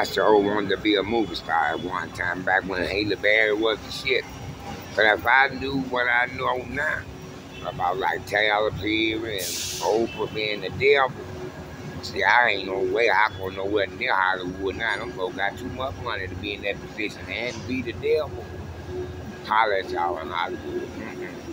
I sure wanted to be a movie star at one time back when Halle Berry was the shit. But if I knew what I know now about like Tyler Perry and Oprah being the devil, see, I ain't no way I go nowhere near Hollywood now. Them folks got too much money to be in that position and be the devil. Holler at y'all in Hollywood. Mm-hmm.